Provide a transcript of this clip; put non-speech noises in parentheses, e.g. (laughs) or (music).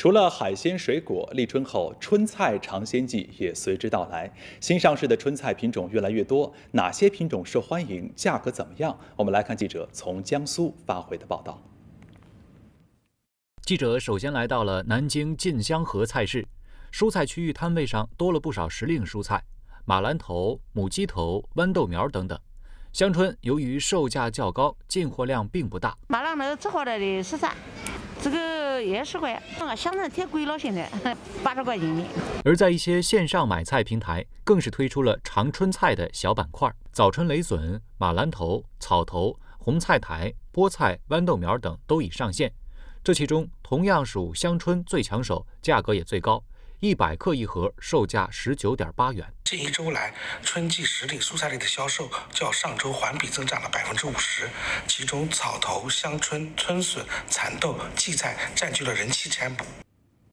除了海鲜水果，立春后春菜尝鲜季也随之到来。新上市的春菜品种越来越多，哪些品种受欢迎？价格怎么样？我们来看记者从江苏发回的报道。记者首先来到了南京晋香河菜市，蔬菜区域摊位上多了不少时令蔬菜，马兰头、母鸡头、豌豆苗等等。香椿由于售价较高，进货量并不大。马兰头吃回来的是啥？这个也十块，香椿太贵了，现在 (laughs) 八十块钱的。而在一些线上买菜平台，更是推出了长春菜的小板块，早春雷笋、马兰头、草头、红菜苔、菠菜、豌豆苗等都已上线。这其中，同样属香椿最抢手，价格也最高。一百克一盒，售价十九点八元。近一周来，春季时令蔬菜类的销售较上周环比增长了百分之五十，其中草头、香椿、春笋、蚕豆、荠菜占据了人气占卜。